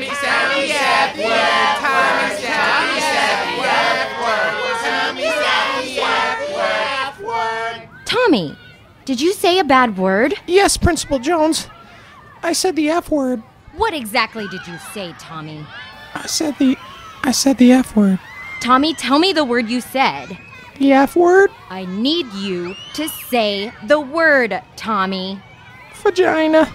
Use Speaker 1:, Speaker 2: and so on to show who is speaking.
Speaker 1: Tommy Tommy Tommy, did you say a bad word?
Speaker 2: Yes, Principal Jones. I said the F word.
Speaker 1: What exactly did you say, Tommy?
Speaker 2: I said the I said the F word.
Speaker 1: Tommy, tell me the word you said.
Speaker 2: The F word?
Speaker 1: I need you to say the word, Tommy.
Speaker 2: Vagina.